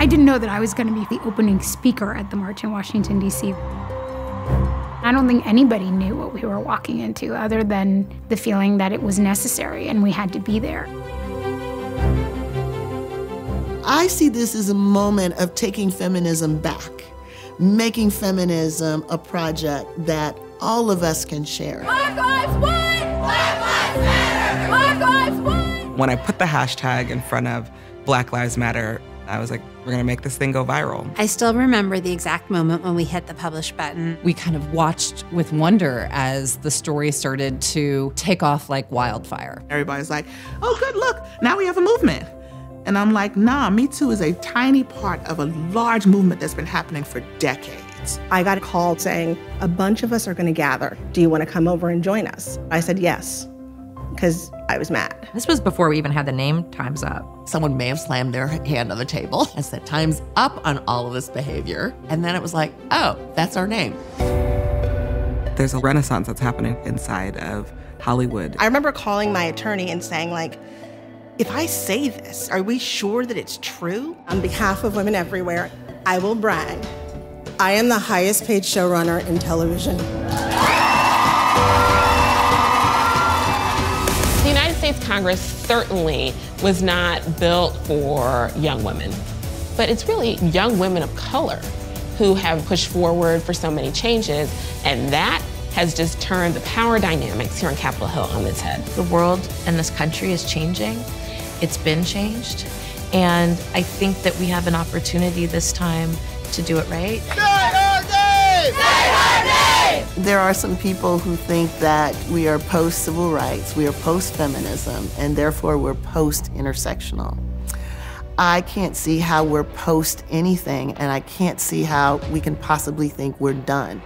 I didn't know that I was going to be the opening speaker at the march in Washington, D.C. I don't think anybody knew what we were walking into other than the feeling that it was necessary and we had to be there. I see this as a moment of taking feminism back, making feminism a project that all of us can share. Black Lives Win! Black Lives Matter! Black Lives Win! When I put the hashtag in front of Black Lives Matter, I was like, we're gonna make this thing go viral. I still remember the exact moment when we hit the publish button. We kind of watched with wonder as the story started to take off like wildfire. Everybody's like, oh, good, look, now we have a movement. And I'm like, nah, Me Too is a tiny part of a large movement that's been happening for decades. I got a call saying, a bunch of us are going to gather. Do you want to come over and join us? I said yes, because I was mad. This was before we even had the name Time's Up. Someone may have slammed their hand on the table and said, Time's up on all of this behavior. And then it was like, oh, that's our name. There's a renaissance that's happening inside of Hollywood. I remember calling my attorney and saying, like, if I say this, are we sure that it's true? On behalf of women everywhere, I will brag. I am the highest paid showrunner in television. The United States Congress certainly was not built for young women, but it's really young women of color who have pushed forward for so many changes, and that has just turned the power dynamics here on Capitol Hill on its head. The world and this country is changing. It's been changed. And I think that we have an opportunity this time to do it right. Say her name! Say her name! There are some people who think that we are post civil rights, we are post feminism, and therefore we're post intersectional. I can't see how we're post anything, and I can't see how we can possibly think we're done.